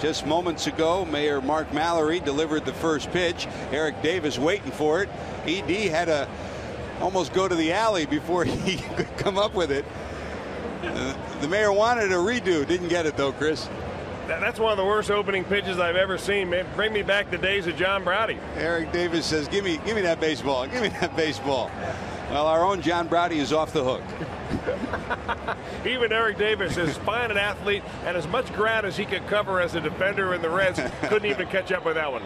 Just moments ago, Mayor Mark Mallory delivered the first pitch. Eric Davis waiting for it. ED had to almost go to the alley before he could come up with it. Uh, the mayor wanted a redo, didn't get it though, Chris. That's one of the worst opening pitches I've ever seen. Man, bring me back the days of John Browdy. Eric Davis says, "Give me, give me that baseball. Give me that baseball." Well, our own John Browdy is off the hook. Even Eric Davis is fine an athlete and as much ground as he could cover as a defender in the Reds couldn't even catch up with that one.